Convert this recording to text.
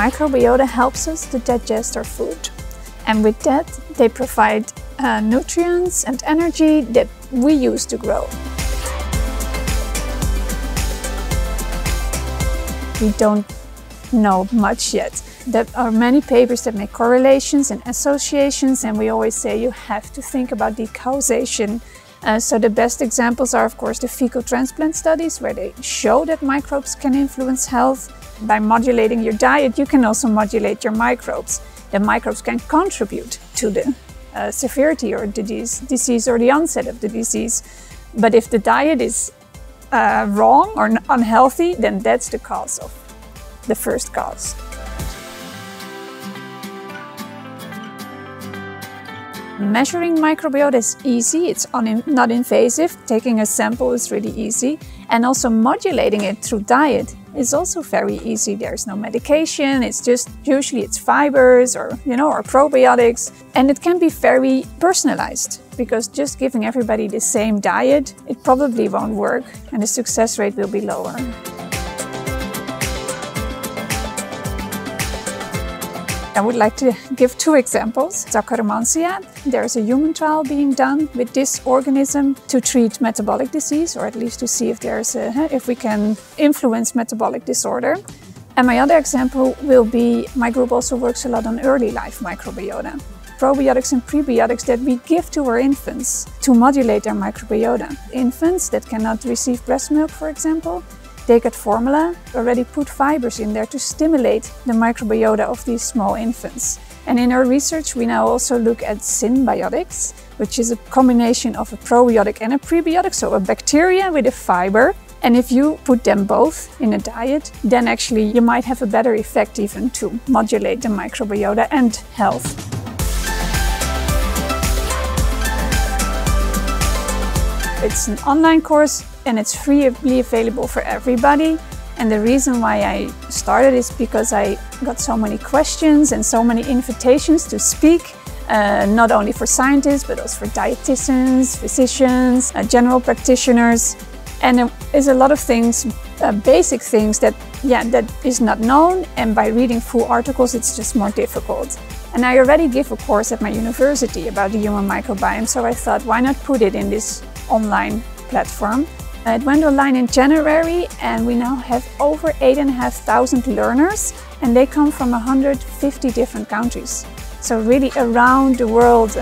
microbiota helps us to digest our food. And with that, they provide uh, nutrients and energy that we use to grow. We don't know much yet. There are many papers that make correlations and associations, and we always say you have to think about the causation. Uh, so the best examples are, of course, the fecal transplant studies, where they show that microbes can influence health. By modulating your diet, you can also modulate your microbes. The microbes can contribute to the uh, severity or disease, disease or the onset of the disease. But if the diet is uh, wrong or unhealthy, then that's the cause of the first cause. Measuring microbiota is easy, it's not invasive, taking a sample is really easy, and also modulating it through diet is also very easy. There's no medication, it's just usually it's fibers or you know or probiotics, and it can be very personalized because just giving everybody the same diet, it probably won't work and the success rate will be lower. I would like to give two examples. Akkermansia, there is a human trial being done with this organism to treat metabolic disease, or at least to see if there's a, if we can influence metabolic disorder. And my other example will be, my group also works a lot on early life microbiota. Probiotics and prebiotics that we give to our infants to modulate their microbiota. Infants that cannot receive breast milk, for example, Decad formula already put fibers in there to stimulate the microbiota of these small infants. And in our research, we now also look at synbiotics, which is a combination of a probiotic and a prebiotic, so a bacteria with a fiber. And if you put them both in a diet, then actually you might have a better effect even to modulate the microbiota and health. It's an online course and it's freely available for everybody. And the reason why I started is because I got so many questions and so many invitations to speak, uh, not only for scientists, but also for dietitians, physicians, uh, general practitioners. And there is a lot of things, uh, basic things that, yeah, that is not known. And by reading full articles, it's just more difficult. And I already give a course at my university about the human microbiome, so I thought, why not put it in this online platform? Uh, it went online in January and we now have over 8,500 learners and they come from 150 different countries. So really around the world.